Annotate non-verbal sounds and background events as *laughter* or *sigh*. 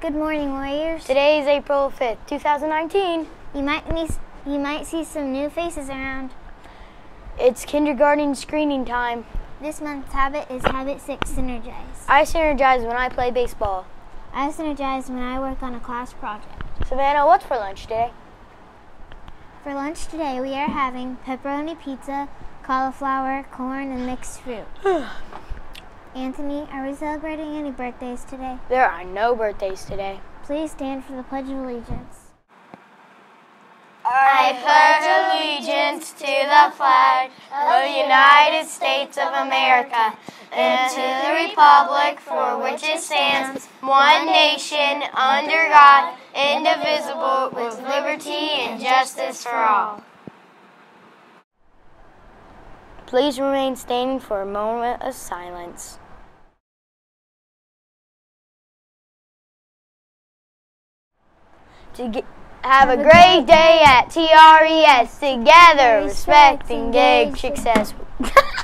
Good morning, Warriors. Today is April 5th, 2019. You might meet, you might see some new faces around. It's kindergarten screening time. This month's habit is habit 6 synergize. I synergize when I play baseball. I synergize when I work on a class project. Savannah, what's for lunch today? For lunch today, we are having pepperoni pizza, cauliflower, corn, and mixed fruit. *sighs* *sighs* Anthony, are we celebrating any birthdays today? There are no birthdays today. Please stand for the Pledge of Allegiance. I pledge allegiance to the flag of the United States of America and to the republic for which it stands, one nation, under God, indivisible, with liberty and justice for all. Please remain standing for a moment of silence. To get, have, a great day at TRES together, respect, engage, success. *laughs*